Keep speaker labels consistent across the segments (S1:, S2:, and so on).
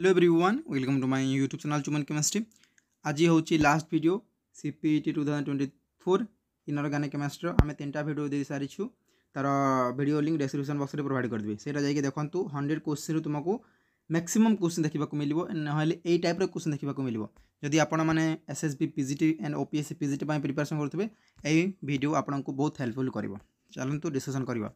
S1: Hello everyone welcome to my YouTube channel चुमन chemistry आज हूँ last video CPET two thousand twenty four inorganic chemistry आम तीन time video दे सारी तार भिड लिंक डेस्क्रिप्स बक्स में प्रोभाइड करदेवि सहीटा जाइए देखो हंड्रेड क्वेश्चन तुमको मैक्सीम क्वेश्चन देखा मिले नई यही टाइप क्वेश्चन देखा मिले जदि आपण S S B PGT and OPSC PGT preparation करेंगे यही भिड आपको बहुत हेल्पफुल कर चलतु डिस्कसन करवा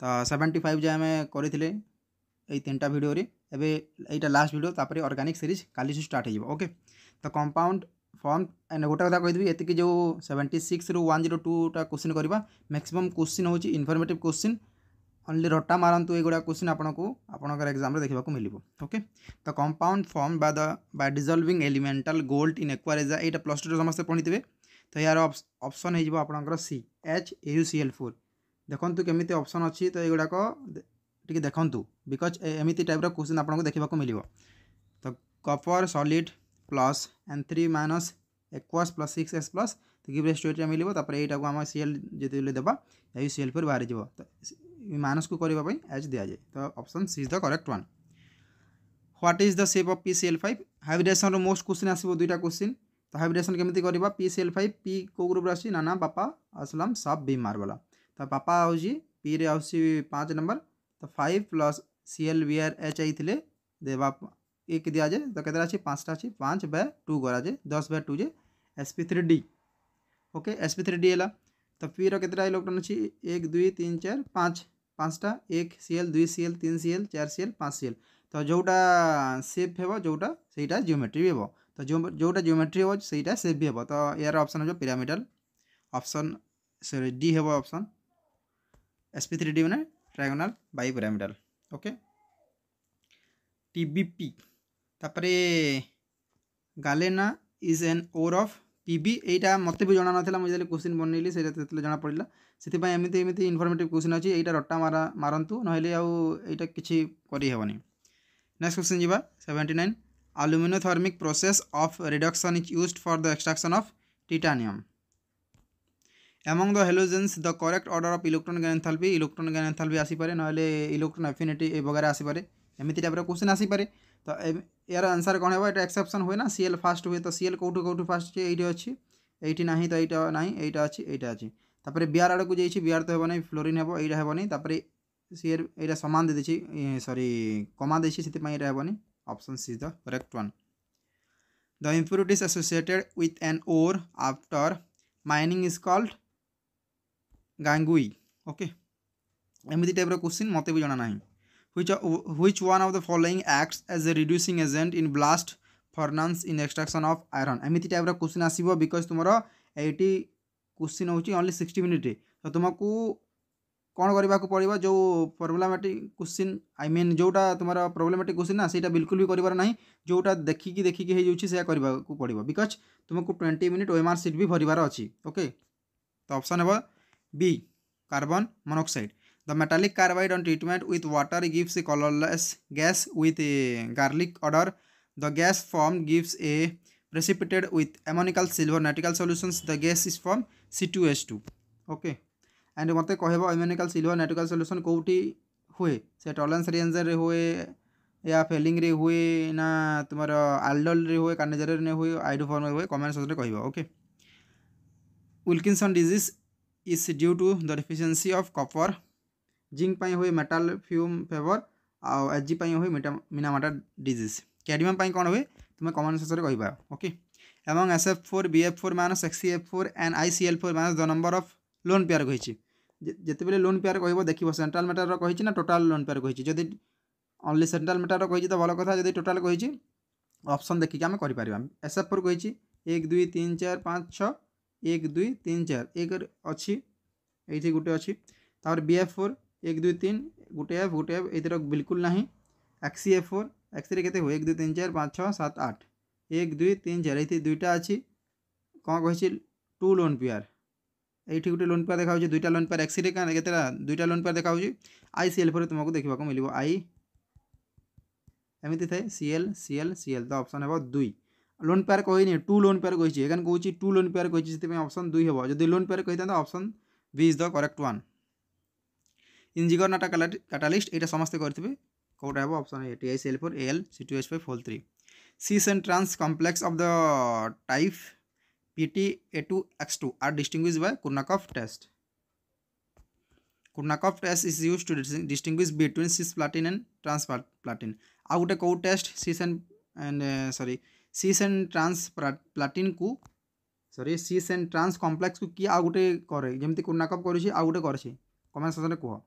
S1: तो सेवेन्टी फाइव जाए आम करते এই তিনটা ভিডিওরে এবে এইটা লাস্ট ভিডিও তাপরে অর্গানিক সিরিজ কালিঠু স্টার্ট হয়ে ওকে তো কম্পাউন্ড ফর্ম এন্ড গোটা কথা কইদেবি এতিকি যে সেভেন্টি সিক্স রু ওয়ান জিরো টুটা কোশ্চিন করা ম্যাক্সিমম কোশ্চিন হচ্ছে ইনফরমেটিভ কোশ্চিন অনলি রটা মারন্তু এগুলা কোশ্চিন আপনার আপনার এক্সামে দেখা মিলব ওকে তো কম্পাউন্ড ফর্ম বা দ বা dissolving elemental gold in aqua regia এইটা প্লস টুরে সমস্তে পড়িথিবে তো ইয়ার অপসন হয়ে আপনার C H A C L four দেখুন কেমিতি অপসন অছি তো टी देखु बिकज एमती टाइप्र क्वेश्चन आपन को देखा मिल तो copper solid plus N three minus aqueous plus six X plus तो किप स्टोरी मिले यहीटा को आम सीएल जितने देवा यही सीएल फोर बाहरी तो माइनस को करने एच दि जाए तो option C is the correct one what is the shape of P C L five hybridisation roast question आसो दुईटा क्वेश्चन तो हाइब्रेसन केमी कर P C L five P को ग्रुप आना बापा असलम सब बीम मार्बल तो बापा हूँ पी रे आँच नंबर तो five plus C L B R H I थे देवा एक दिया जाए तो कहते अच्छे पाँचटा अच्छी पाँच बै टू करा जाए दस बै टू जे S P three D okay S P three D है तो पी रहा इलेक्ट्रोन अच्छी, एक दुई तीन, चार, पाँच पाँचटा एक सी एल दुई सी एल तीन सी एल चार सी एल पाँच सी एल तो जोटा सेफ़ हे जोटा से जिओमेट्री भी हे तो जो जोटा जिओमेट्री हे से सेफ़ भी हे तो यार अप्सन हो पिरामिडाल अप्सन सरी डी हे option S P three D मैंने ट्रायगोनाल बाइपिरामिडाल ओके टीबीपी तापरे galena is an ore of PB एटा मत भी जाना ना मुझे क्वेश्चन बनइली से जना पड़ा से इनफर्मेटिव क्वेश्चन अच्छी यहाँ रटा मारा, मारतु ना आईटा कि करहबनी next question ji seventy nine aluminothermic process of reduction is used for the extraction of among the halogens the correct order of electron gain enthalpy electron gain enthalpy আসিপারে নহলে ইলেকট্রন আফিনিটি বগেরা আসিপারে এমিতি টাইপের কোশ্চেন আসিপারে তো এর আনসার কোণ হব এটা exception হুয়ে না CL fast হুয়ে তো CL কোটু কোটু fast হচ্ছে এইটি অছি এইটি নাহি তো এইটা না এইটা আছে এইটা আছে তারপরে বিআর আড়কু যাইছি বিআর তো হবে না ফ্লোরিন হবে এইটা হবে না তারপরে সিএর এইটা সমান দিয়ে দিছি সরি কমা দিছি সেতে পাই এটা হবে না option C the correct one the impurities associated with an ore after mining is called ଗାଙ୍ଗୁଇ okay ଏମିତି ଟାଇପ୍ର କ୍ୱେଶ୍ଚିନ୍ ମୋତେ ବି ଜଣା ନାହିଁ which which one of the following acts as a reducing agent in blast furnace in extraction of iron ଏମିତି ଟାଇପ୍ର question ଆସିବ because ତୁମର ଏଇଠି କ୍ୱେଶ୍ଚିନ୍ ହେଉଛି ଓନ୍ଲି ସିକ୍ସଟି ମିନିଟ୍ ତ ତୁମକୁ କ'ଣ କରିବାକୁ ପଡ଼ିବ ଯେଉଁ ପ୍ରୋବ୍ଲେମାଟିକ୍ କ୍ୱେଶ୍ଚିନ୍ ଆଇ ମିନ୍ ଯେଉଁଟା ତୁମର ପ୍ରୋବ୍ଲେମାଟିକ୍ କ୍ୱେଶ୍ଚିନ୍ ନା ସେଇଟା ବିଲକୁଲ ବି କରିବାର ନାହିଁ ଯେଉଁଟା ଦେଖିକି ଦେଖିକି ହେଇଯାଉଛି ସେଇଆ କରିବାକୁ ପଡ଼ିବ ବିକଜ୍ ତୁମକୁ ଟ୍ୱେଣ୍ଟି ମିନିଟ୍ ଓଏମ୍ଆର୍ ସିଟ୍ ବି ଭରିବାର ଅଛି ଓକେ ତ ଅପସନ୍ ହେବ B. Carbon monoxide. The metallic carbide on treatment with water gives a colorless gas with a garlic odor. The gas formed gives a precipitate with ammonical silver nitrical solutions. The gas is from C2H2. Okay. And मत कह अमेनिकाल silver नाइट्रिकल solution कौटी हुए से tolerance ranger हुए या Fehling रे हुए ना तुम आलडल रे हुए कार्नेजर ने हुए आइडोफॉर्म हुए कमेंट कह okay Wilkinson disease is due to the deficiency of copper zinc ପାଇଁ ହୁଏ ମେଟାଲ ଫ୍ୟୁମ୍ ଫେଭର ଆଉ ଏଚ୍ ଜି ପାଇଁ ହୁଏ ମିନାମାଟା ଡିଜିଜ୍ କ୍ୟାଡମିୟମ୍ ପାଇଁ କ'ଣ ହୁଏ ତୁମେ କମନ୍ ସେନ୍ସରେ କହିବା ଓକେ ଏବଂ S F four B F four minus X C F four and I C L four minus the number of lone pair କହିଛି ଯେତେବେଳେ ଲୋନ୍ ପେୟାର କହିବ ଦେଖିବ ସେଣ୍ଟ୍ରାଲ ମେଟାର କହିଛି ନା ଟୋଟାଲ ଲୋନ୍ ପେୟାର କହିଛି ଯଦି ଅନଲି ସେଣ୍ଟ୍ରାଲ ମେଟାର କହିଛି ତ ଭଲ କଥା ଯଦି ଟୋଟାଲ କହିଛି ଅପସନ୍ ଦେଖିକି ଆମେ କରିପାରିବା ଏସ୍ ଏଫ୍ ଫୋର୍ କହିଛି ଏକ ଦୁଇ ତିନି ଚାରି ପାଞ୍ଚ ଛଅ दुई ये गोटे अच्छी। बी एफ़ फोर एक दुई तीन, गोटे एफ़ गोटे एफ़ ये बिल्कुल ना एक्सी एफ़ फोर एक्सी के एक दुई तीन, चार, पाँच, छः, सात, आठ। एक दुई तीन, चार ये दुईटा अच्छी। कौन कही टू लोन पेयर ये गोटे लोन पेयर देखा दुईटा लोन पेयर एक्सी के दुईटा लोन पेयर देखा आई सी एल फोर तुमको देखा मिल आई एमती थाए C L C L C L तो ऑप्शन है दुई। लोन पेयर कहनी टू लोन पेयर कही कौन टू लोन पेयर कही B is the correct one ইঞ্জিগর্নাটা catalyst এটা সমস্তে করবে কোটা হব option A TI CL four L C two S five phone three cis and trans complex of the type PT A two X two are distinguish by Kurnakov test Kurnakov test is use to distinguish between cis platin and trans platin আউ গোটে কেউ test cis and sorry cis and trans platin को sorry सी Sen trans complex को किए आउ गोटे करे। जमी कोनाकप आउ गोटे करे कमेंट में कह।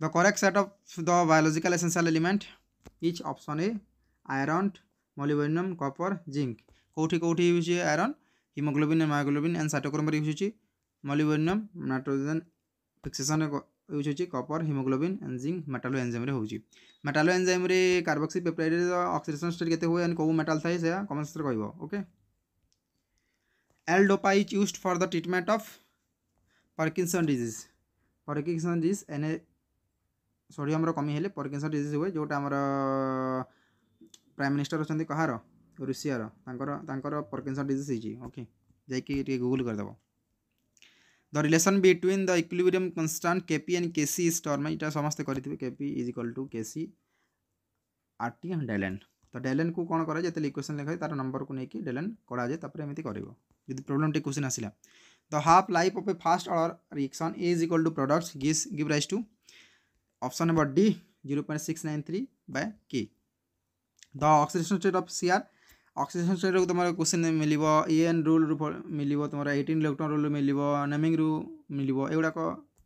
S1: The correct set of the biological essential element is option A iron molybdenum copper zinc कौटि कौटी यूज़ हुए iron haemoglobin and myoglobin and cytochrome use हो मोलिबेनम नाइट्रोजन फिक्सेशन यूज़ होची। Copper haemoglobin and zinc metallo enzyme हो metallo enzyme रे carboxypeptidase के हुए and को मेटल थाई कमेंट सेक्शन कहबो okay L-DOPA is used for the treatment of Parkinson disease. Parkinson disease and sodium कमी हेले परकिसन डिज़ीज़ हुए जोटा आमर प्राइम मिनिस्टर अच्छा कहार ଋଷିଆର ତାଙ୍କର ତାଙ୍କର ପର୍କିନ୍ସନ୍ ଡିଜିଜ୍ ହେଇଛି ଓକେ ଯାଇକି ଟିକେ ଗୁଗୁଲ୍ କରିଦେବ the relation between the equilibrium constant KP and KC is term ଏଇଟା ସମସ୍ତେ କରିଥିବେ KP is equal to KC R T and del n ତ ଡେଲେନ୍କୁ କ'ଣ କରାଯାଏ ଯେତେବେଳେ ଇକ୍ୱେସନ୍ ଲେଖାଯାଏ ତା'ର ନମ୍ବରକୁ ନେଇକି ଡେଲେନ୍ କଢ଼ାଯାଏ ତାପରେ ଏମିତି କରିବ যদি প্ৰব্লেমটি কুৱেশ্যন আছিলে। The half life of a first order reaction is equal to product gives give rise to option number D zero' point six nine three by K the oxidation state of C R oxygen ষ্টেটক তোমাৰ question মিলিব E N rule মিলিব তোমাৰ eighteen electron rule মিলিব naming rule মিলিব এইগুড়াক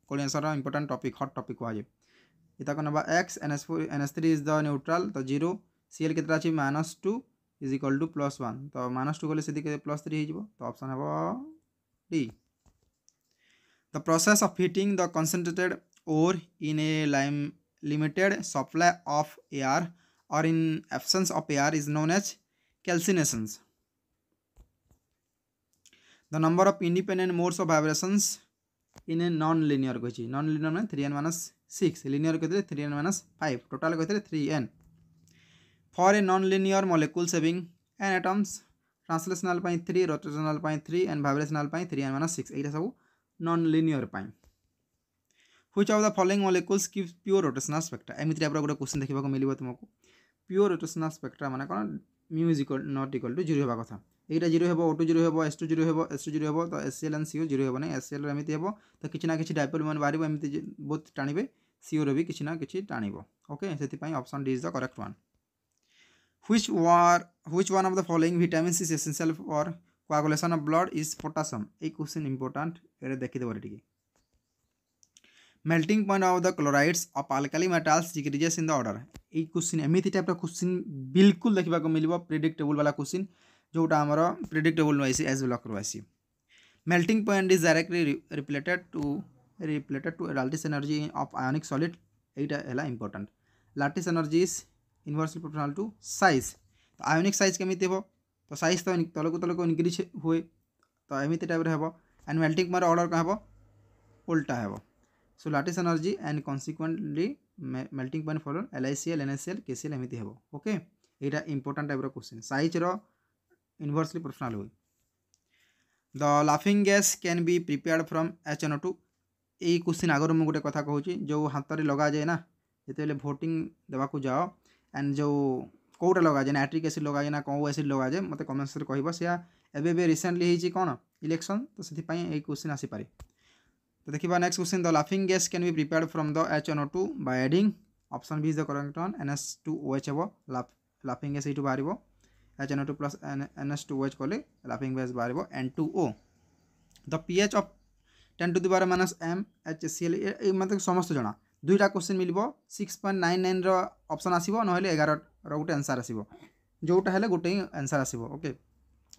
S1: কলি এনচাৰ important topic hot topic কোৱা যায় এতিয়া কোনোবা X N S F N S three is the neutral the zero' C L কেতিয়া আছে minus two is equal to plus one तो माइनस टू गले प्लस थ्री हो तो option hey D the process of heating the concentrated or in a lim limited supply of air or in absence of air is known as calcination. The number of independent modes of vibrations in a non-linear कही non-linear में three N minus six linear कहते three N minus five total कहते three N for a nonlinear molecule having n atoms translational ପାଇଁ 3 rotational ପାଇଁ 3 and vibrational ପାଇଁ 3 and 6 ଏଇଟା ସବୁ nonlinear ପାଇଁ which of the following molecules gives pure rotational spectra ଏମିତି ଟାଇପ୍ର ଗୋଟେ क्वेश्चन ଦେଖିବାକୁ ମିଳିବ ତୁମକୁ pure rotational spectra ମାନେ କ'ଣ mu is equal not equal to 0 ହେବା କଥା ଏଇଟା 0 ହେବ O2 0 ହେବ S2 0 ହେବ S2 0 ହେବ ତ SCl and CO 0 ହେବ ନାହିଁ SCl ର ଏମିତି ହେବ ତ କିଛି ନା କିଛି ଡାଇପୋଲ୍ ମାନେ ବାହାରିବ ଏମିତି ବହୁତ ଟାଣିବେ CO ର ବି କିଛି ନା କିଛି ଟାଣିବ ଓକେ ସେଥିପାଇଁ option D is the correct one which war which one of the following vitamins is essential for coagulation of blood is potassium এই কোশ্চেন ইম্পর্টান্ট এটা দেখিদেব টিকে melting point of the chlorides of alkali metals decreases in the order এই question এমিতি টাইপর question বিলকুল দেখিবাকু মিলিব প্রেডিক্টেবল বালা কোশ্চিন যোটা আমার প্রেডিক্টেবল নয় এস ব্লকর আসি melting point is directly related to related to lattice energy of ionic solid এইটা হেলা important lattice energies is inversely proportional to size ତ ଆୟୋନିକ୍ ସାଇଜ୍ କେମିତି ହେବ ତ ସାଇଜ୍ ତ ତଳକୁ ତଳକୁ ଇନକ୍ରିଜ୍ ହୁଏ ତ ଏମିତି ଟାଇପ୍ର ହେବ ଆଣ୍ଡ ମେଲ୍ଟିଂ ପଏଣ୍ଟ ଅର୍ଡ଼ର କ'ଣ ହେବ ଓଲ୍ଟା ହେବ So lattice energy and consequently melting point for LICL, NaCl, KCl ଏମିତି ହେବ ଓକେ ଏଇଟା ଇମ୍ପୋର୍ଟାଣ୍ଟ ଟାଇପ୍ର କ୍ୱେଶ୍ଚିନ୍ ସାଇଜ୍ର ଇନଭର୍ସଲି ପ୍ରୋପୋର୍ସନାଲ୍ ହୁଏ the ଲାଫିଂ gas can be prepared from H N two ଏଇ କ୍ୱେଶ୍ଚିନ୍ ଆଗରୁ ମୁଁ ଗୋଟେ କଥା କହୁଛି ଯେଉଁ ହାତରେ ଲଗାଯାଏ ନା ଯେତେବେଳେ ଭୋଟିଂ ଦେବାକୁ ଯାଅ ଆଣ୍ଡ ଯେଉଁ କେଉଁଟା ଲଗାଯାଏ ନାଇଟ୍ରିକ୍ ଏସିଡ଼୍ ଲଗାଯାଏ ନା କେଉଁ ଏସିଡ଼୍ ଲଗାଯାଏ ମୋତେ କମେଣ୍ଟ ସେକ୍ସନ୍ରେ କହିବ ସେୟା ଏବେ ଏବେ ରିସେଣ୍ଟଲି ହେଇଛି କ'ଣ ଇଲେକ୍ସନ୍ ତ ସେଥିପାଇଁ ଏଇ କ୍ୱେଶ୍ଚିନ୍ ଆସିପାରେ ତ ଦେଖିବା next question the ଲାଫିଂ gas can be prepared from the H N O two by adding option B is the correct one N S two O H ହେବ ଲାଫିଂ ଗ୍ୟାସ୍ ଏଇଠୁ ବାହାରିବ H N O two plus N S two O H କଲେ ଲାଫିଂ gas ବାହାରିବ N two O the pH of ten to the ବାର minus M H C L A ମୋତେ ସମସ୍ତେ ଜଣା দুইটা কোশ্চিন মিলব সিক্স পয়েন্ট নাইন নাইনর অপসন আসব নহলে এগারর গোটে আনসার আসব যেটা হলে গোটে হি আনসার আসব ওকে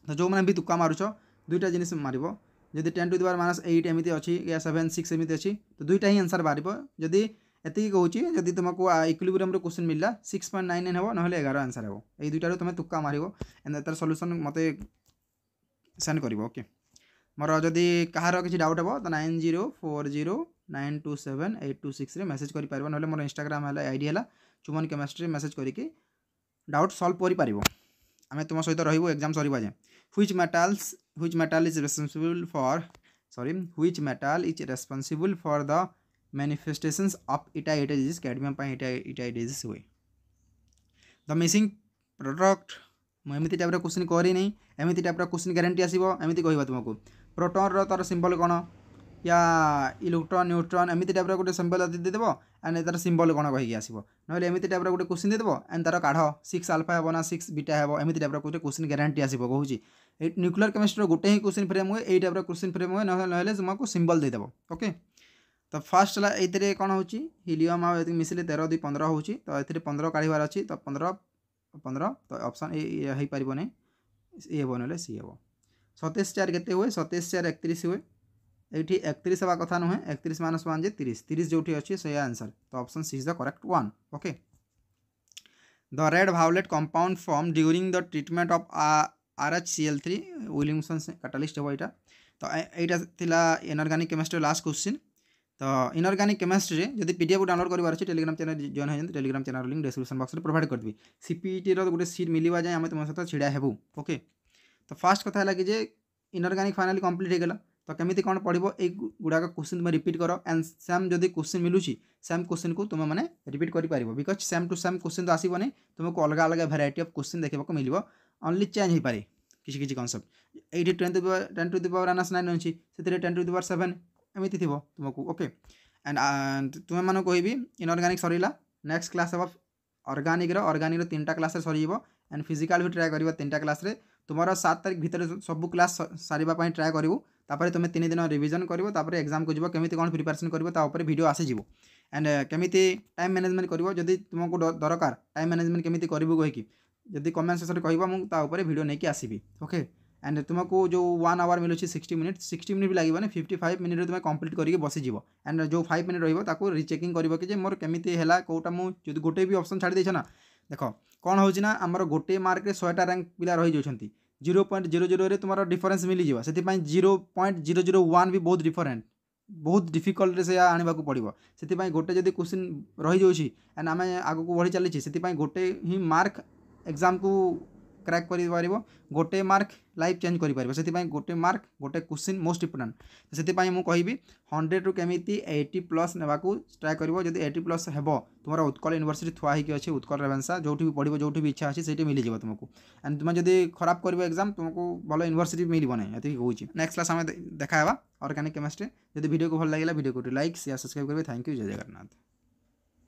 S1: তো যে বি তুকা মারুছ দুইটা জিনিস মারিব যদি টেন টু দিবার মাইনাস এইট এমিতি অছি ইয়া সেভেন সিক্স এমিতি অছি তো দুইটা হি আনসার বাহার যদি এতিকি কৌছি যদি তোমাকে ইকুলিব্রিয়ামর কোশ্চিন মিললা সিক্স পয়েন্ট নাইন নাইন হব নহলে এগার আনসার হব এই দুইটার তুমি তুকা মারিব এন্ড তার সলুসন মতো সেন্ড করব ওকে ମୋର ଯଦି କାହାର କିଛି ଡାଉଟ୍ ହେବ ତ nine zero four zero nine two seven, eight two six message कर ना मोर इनग्राम है आई डी है चुमन केमेस्ट्री मेसेज करके डाउट सल्व कर आम तुम सहित रू एक्जाम सरवा जाए which metals which metal is responsible for सरी which metal is responsible for the manifestations of itai-itai disease cadmium itai disease हुए द मिसिंग प्रडक्ट मुझे टाइप क्वेश्चन करनी एमती टाइप क्वेश्चन ग्यारंटी आसो एमती कह तुमको प्रोटोन रर कौन ପ୍ରୋଟନ୍ର ତା'ର ସିମ୍ବଲ୍ କ'ଣ ୟା ଇଲେକ୍ଟ୍ରନ୍ ନ୍ୟୁଟ୍ରନ୍ ଏମିତି ଟାଇପ୍ର ଗୋଟେ ସିମ୍ବଲ୍ ଯଦି ଦେଇଦେବ ଆଣ୍ଡ ତା'ର ସିମ୍ବଲ୍ କ'ଣ କହିକି ଆସିବ ନହେଲେ ଏମିତି ଟାଇପ୍ର ଗୋଟେ କ୍ୱେଶ୍ଚିନ୍ ଦେଇଦେବ ଆଣ୍ଡ ତା'ର କାଢ଼ ସିକ୍ସ ଆଲଫା ହେବ ନା ସିକ୍ସ ବିଟା ହେବ ଏମିତି ଟାଇପ୍ର ଗୋଟେ କ୍ୱେଶ୍ଚିନ୍ ଗ୍ୟାରେଣ୍ଟି ଆସିବ କହୁଛି এই ନ୍ୟୁକ୍ଲିୟର କେମିଷ୍ଟ୍ରିର ଗୋଟେ ହିଁ କ୍ୱେଶ୍ଚିନ୍ ଫ୍ରେମ୍ ହୁଏ ଏଇ ଟାଇପ୍ର କ୍ୱେଶ୍ଚିନ୍ ଫ୍ରେମ୍ ହୁଏ ନହେଲେ ନହେଲେ ତୁମକୁ ସିମ୍ବଲ୍ ଦେଇଦେବ ଓକେ ତ ଫାର୍ଷ୍ଟ ହେଲା ଏଇଥିରେ କ'ଣ ହେଉଛି ହିଲିୟମ୍ ଆଉ ଏତିକି ମିଶିଲେ ତେର ଦୁଇ ପନ୍ଦର ହେଉଛି ତ ଏଥିରେ ପନ୍ଦର କାଢ଼ିବାର ଅଛି ତ ପନ୍ଦର ପନ୍ଦର ତ ଅପସନ୍ ଏ ହେଇପାରିବନି ଏ ହେବ ନହେଲେ ସି ହେବ ସତେଇଶ ଚାରି କେତେ ହୁଏ ସତେଇଶ ଚାରି ଏକତିରିଶ ହୁଏ ये एकतीस हवा कथ नुहे एकतीस माइनस वन जे तीस तीस जो अच्छे से आंसर तो option C is the correct one okay the red violet compound formed during the treatment of R H C L three Williamson catalyst हे यहाँ तो यहाँ इनअर्गानिक केमिस्ट्री लास्ट क्वेश्चन तो इनअर्गानिक केमिस्ट्री जब पीडफ डाउनलोड कर Telegram channel join होती Telegram channel link description box में provide करदेवि CPET गोटे सीट मिलवा जाए आम तुम सहित ढड़ा होके तो फास्ट कथा है कि इनअर्गानिक फाइनाली कंप्लीट होगा तो केमी कौन पढ़ो गुड़ाक क्वेश्चन तुम रिपीट कर। एंड सेम जब क्वेश्चन मिलूँ सेम क्वेश्चन को तुम मैंने रिपीट कर because same to same question तो आसबनी तुमको अलग अलग भेराइटी अफ क्वेश्चन देखा मिल ओनली चेंज हो पाए किसी किसी कनसेप्ट ये टेन टू टेन टू दिवर एनएस नाइन अच्छी से टेन टू दिवर सेवेन एमती थी तुमको ओके एंड तुम मैं कहि इनअर्गानिक सरला नेक्स्ट क्लास हम अर्गानिक अर्गानिक तीन टा क्लास सर एंड फिजिकाल भी ट्राए कर तीन क्लास तुम सात तारिख भितर सब क्लास सारे ट्राए करूँ तापर तुम तीन दिन रिजन कर एक्जाम को जो कमी कौन प्रिपेरेसन कर भिड आसीज एंड कमी टाइम मैनेजमेंट कर तुमको दरकार टाइम मैनेजमेंट कमी करूँ कहीं जब कमेंट सेक्शन कह मुझे भिड नहीं आसबी ओके एंड तुमको जो वन आवर मिलूँ सिक्सटी मिनिट सिक्सटी मिनिट भी लगे फिफ्टी फाइव मिनिट्रे तुम कंप्लीट करके बसीज एंड जो फाइव मिनिट रही रिचेकिंग कर कि मोर कमी है कौटा मुझे गोटे भी अप्सन छाड़ देना देख कौन होना आम गोटे मार्क शहेटा रैंक पिला रही जा ज़ीरो पॉइंट ज़ीरो ज़ीरो तुम डिफरेन्स मिल जाए zero point zero zero one भी बहुत डिफरेन्ट बहुत डिफ़िकल्ट से आने को पड़ो से गोटे जदि क्वेश्चन रही जाऊँगी एंड आम आगे बढ़ी चलती से गोटे ही मार्क एग्ज़ाम को क्राक कर गोटे मार्क लाइफ चेंज कर गोटे मार्क गोटे क्वेश्चन मोस्ट इंपोर्टाट से कहि हंड्रेड रु केमी एट्टी प्लस ने ट्राए कर प्लस हे तुम उत्कल यूनिभर्सिटी थुआई अच्छे उत्कल रेवेन्सा जो भी पढ़ो जो भी इच्छा अच्छी से मिल जाए तुमको एंड तुम जब खराब कर एग्ज़ाम तुमको भल यूनिभर्सिटी मिल ना ये कहूँ नेक्स्ट क्लास आम देखा अर्गानिक केमिस्ट्री जब भिडियो को भल लगे भिडियो को लाइक सेयार सब्सक्राइब करेंगे थैंक यू जय जगन्नाथ